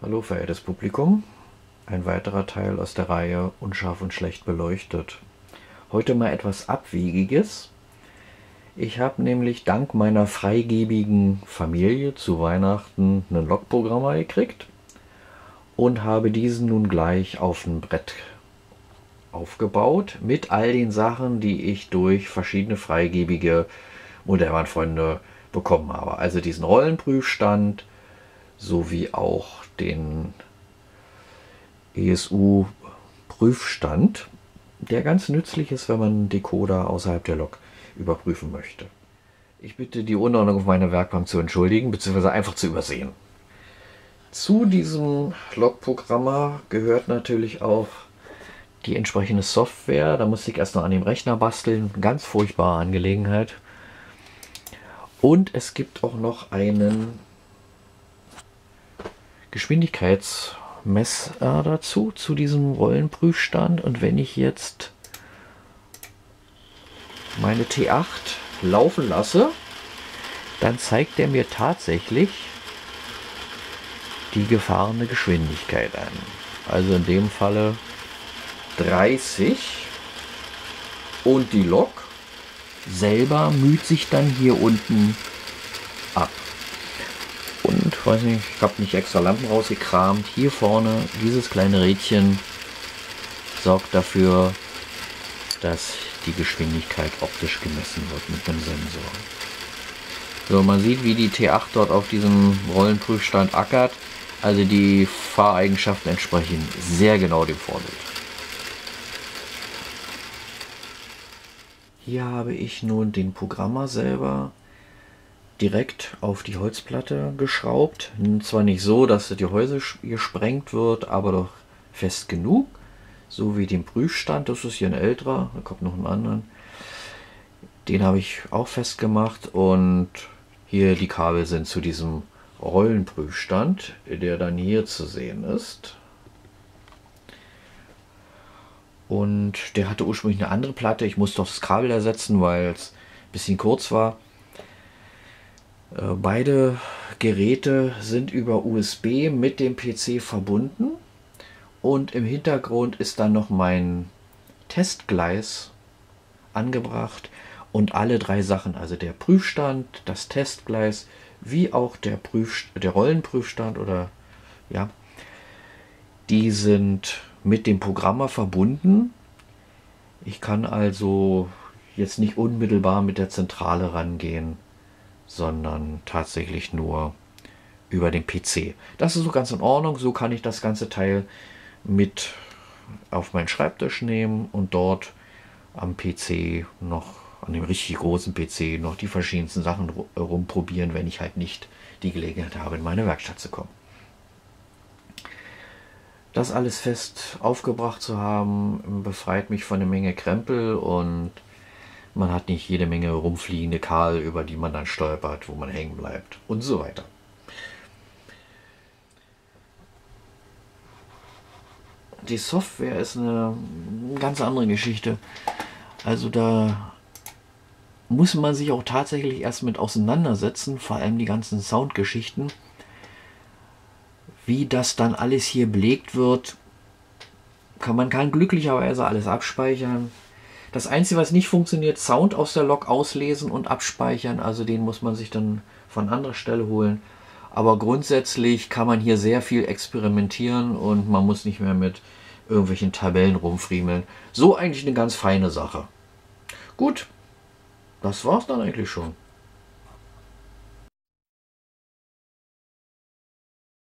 Hallo verehrtes Publikum, ein weiterer Teil aus der Reihe Unscharf und schlecht beleuchtet. Heute mal etwas Abwegiges. Ich habe nämlich dank meiner freigebigen Familie zu Weihnachten einen Logprogrammer gekriegt und habe diesen nun gleich auf ein Brett aufgebaut mit all den Sachen, die ich durch verschiedene freigebige Modellbahnfreunde bekommen habe. Also diesen Rollenprüfstand sowie auch den ESU-Prüfstand, der ganz nützlich ist, wenn man Decoder außerhalb der Lok überprüfen möchte. Ich bitte die Unordnung auf meiner Werkbank zu entschuldigen bzw. einfach zu übersehen. Zu diesem Logprogrammer gehört natürlich auch die entsprechende Software. Da musste ich erst noch an dem Rechner basteln. Ganz furchtbare Angelegenheit. Und es gibt auch noch einen Geschwindigkeitsmesser dazu, zu diesem Rollenprüfstand. Und wenn ich jetzt meine T8 laufen lasse, dann zeigt er mir tatsächlich die gefahrene Geschwindigkeit an. Also in dem Falle 30 und die Lok selber müht sich dann hier unten weiß nicht, ich habe nicht extra Lampen rausgekramt. Hier vorne, dieses kleine Rädchen sorgt dafür, dass die Geschwindigkeit optisch gemessen wird mit dem Sensor. So, man sieht, wie die T8 dort auf diesem Rollenprüfstand ackert. Also die Fahreigenschaften entsprechen sehr genau dem Vorbild. Hier habe ich nun den Programmer selber direkt auf die Holzplatte geschraubt. Zwar nicht so, dass die Häuse gesprengt wird, aber doch fest genug. So wie den Prüfstand, das ist hier ein älterer, da kommt noch ein anderen. Den habe ich auch festgemacht und hier die Kabel sind zu diesem Rollenprüfstand, der dann hier zu sehen ist. Und der hatte ursprünglich eine andere Platte. Ich musste das Kabel ersetzen, weil es ein bisschen kurz war. Äh, beide Geräte sind über USB mit dem PC verbunden. Und im Hintergrund ist dann noch mein Testgleis angebracht. Und alle drei Sachen, also der Prüfstand, das Testgleis, wie auch der, Prüf, der Rollenprüfstand oder ja, die sind mit dem Programmer verbunden. Ich kann also jetzt nicht unmittelbar mit der Zentrale rangehen sondern tatsächlich nur über den PC. Das ist so ganz in Ordnung. So kann ich das ganze Teil mit auf meinen Schreibtisch nehmen und dort am PC noch, an dem richtig großen PC, noch die verschiedensten Sachen rumprobieren, wenn ich halt nicht die Gelegenheit habe, in meine Werkstatt zu kommen. Das alles fest aufgebracht zu haben, befreit mich von einer Menge Krempel und man hat nicht jede Menge rumfliegende Kabel, über die man dann stolpert, wo man hängen bleibt und so weiter. Die Software ist eine ganz andere Geschichte. Also da muss man sich auch tatsächlich erst mit auseinandersetzen, vor allem die ganzen Soundgeschichten. Wie das dann alles hier belegt wird, kann man kann glücklicherweise alles abspeichern. Das Einzige, was nicht funktioniert, Sound aus der Lok auslesen und abspeichern. Also den muss man sich dann von anderer Stelle holen. Aber grundsätzlich kann man hier sehr viel experimentieren und man muss nicht mehr mit irgendwelchen Tabellen rumfriemeln. So eigentlich eine ganz feine Sache. Gut, das war's dann eigentlich schon.